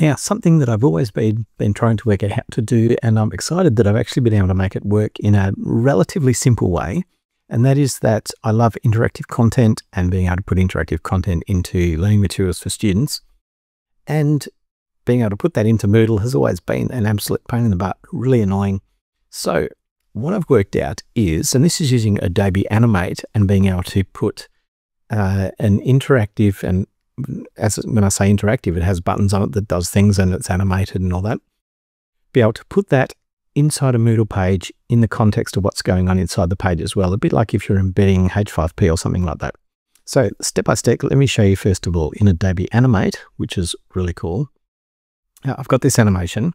Now, something that I've always been, been trying to work out how to do, and I'm excited that I've actually been able to make it work in a relatively simple way, and that is that I love interactive content and being able to put interactive content into learning materials for students. And being able to put that into Moodle has always been an absolute pain in the butt, really annoying. So what I've worked out is, and this is using Adobe Animate and being able to put uh, an interactive and as when I say interactive, it has buttons on it that does things and it's animated and all that. Be able to put that inside a Moodle page in the context of what's going on inside the page as well, a bit like if you're embedding H5P or something like that. So step by step, let me show you first of all in Adobe Animate, which is really cool. Now, I've got this animation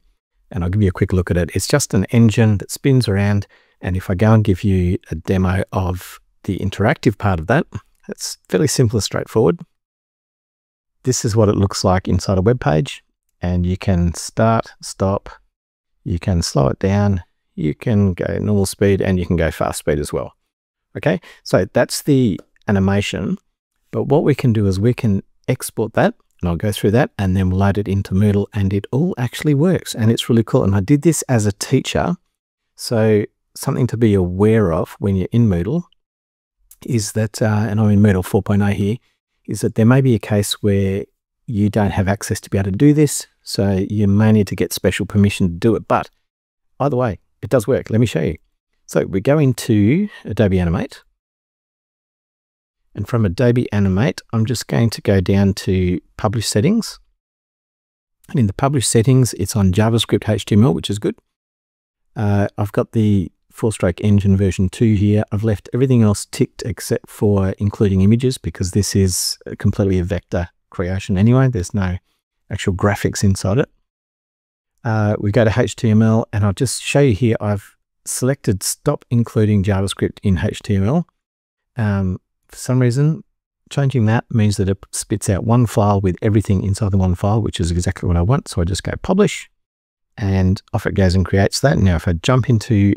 and I'll give you a quick look at it. It's just an engine that spins around. And if I go and give you a demo of the interactive part of that, it's fairly simple and straightforward this is what it looks like inside a web page. And you can start, stop, you can slow it down, you can go normal speed, and you can go fast speed as well. Okay, so that's the animation. But what we can do is we can export that, and I'll go through that, and then we'll load it into Moodle, and it all actually works. And it's really cool. And I did this as a teacher. So something to be aware of when you're in Moodle is that, uh, and I'm in Moodle 4.0 here, is that there may be a case where you don't have access to be able to do this. So you may need to get special permission to do it. But either way, it does work. Let me show you. So we go into Adobe Animate. And from Adobe Animate, I'm just going to go down to Publish Settings. And in the Publish Settings, it's on JavaScript HTML, which is good. Uh, I've got the Four Stroke Engine version 2 here. I've left everything else ticked except for including images because this is completely a vector creation anyway. There's no actual graphics inside it. Uh, we go to HTML and I'll just show you here, I've selected stop including JavaScript in HTML. Um, for some reason, changing that means that it spits out one file with everything inside the one file, which is exactly what I want. So I just go publish and off it goes and creates that. Now, if I jump into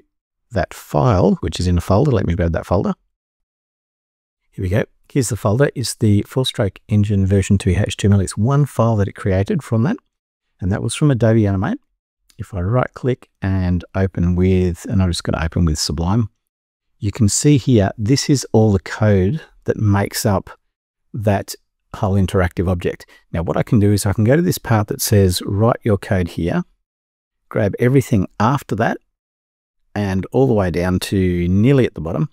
that file, which is in a folder. Let me grab that folder. Here we go. Here's the folder. It's the Four-Stroke Engine version 2 HTML. It's one file that it created from that, and that was from Adobe Animate. If I right click and open with, and I'm just going to open with Sublime, you can see here, this is all the code that makes up that whole interactive object. Now what I can do is I can go to this part that says write your code here, grab everything after that and all the way down to nearly at the bottom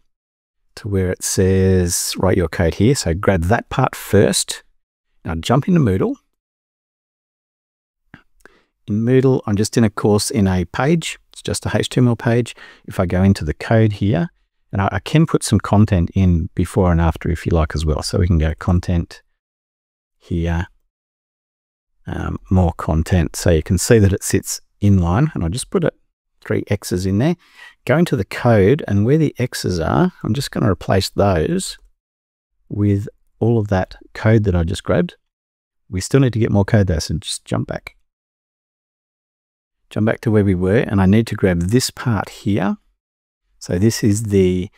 to where it says write your code here. So grab that part first. Now jump into Moodle. In Moodle, I'm just in a course in a page. It's just a HTML page. If I go into the code here, and I, I can put some content in before and after if you like as well. So we can go content here, um, more content. So you can see that it sits inline and I'll just put it three X's in there. Going to the code and where the X's are, I'm just going to replace those with all of that code that I just grabbed. We still need to get more code there, so just jump back. Jump back to where we were, and I need to grab this part here. So this is the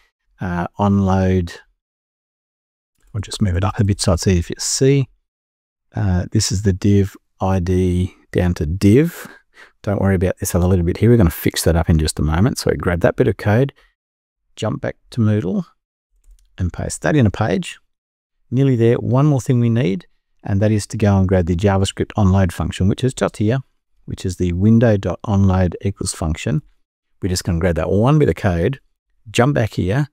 uh, onload. I'll just move it up a bit so it's you to see. Uh, this is the div ID down to div. Don't worry about this other little bit here. We're going to fix that up in just a moment. So we grab that bit of code, jump back to Moodle and paste that in a page. Nearly there. One more thing we need, and that is to go and grab the JavaScript onload function, which is just here, which is the window.onload equals function. We're just going to grab that one bit of code, jump back here,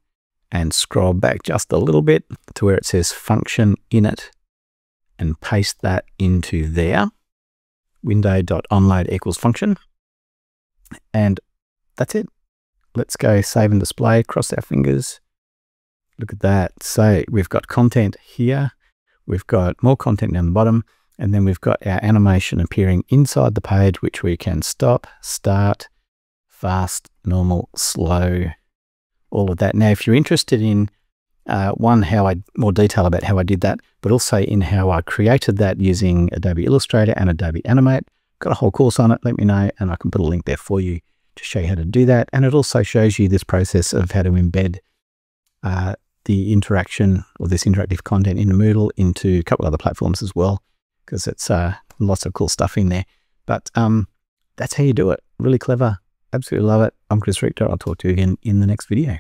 and scroll back just a little bit to where it says function init and paste that into there window.onload equals function. And that's it. Let's go save and display, cross our fingers. Look at that. So we've got content here. We've got more content down the bottom. And then we've got our animation appearing inside the page, which we can stop, start, fast, normal, slow, all of that. Now, if you're interested in uh, one, how I more detail about how I did that, but also in how I created that using Adobe Illustrator and Adobe Animate. Got a whole course on it. Let me know, and I can put a link there for you to show you how to do that. And it also shows you this process of how to embed uh, the interaction or this interactive content in Moodle into a couple other platforms as well. because it's uh, lots of cool stuff in there. But um, that's how you do it. Really clever. Absolutely love it. I'm Chris Richter. I'll talk to you again in the next video.